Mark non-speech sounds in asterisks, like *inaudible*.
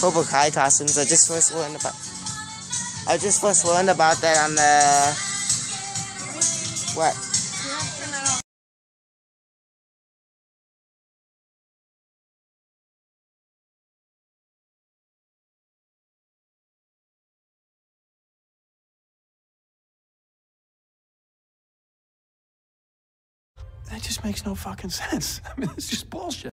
Cobra Kai costumes. I just first learned about. I just first learned about that on the. What? That just makes no fucking sense. *laughs* I mean, it's just bullshit.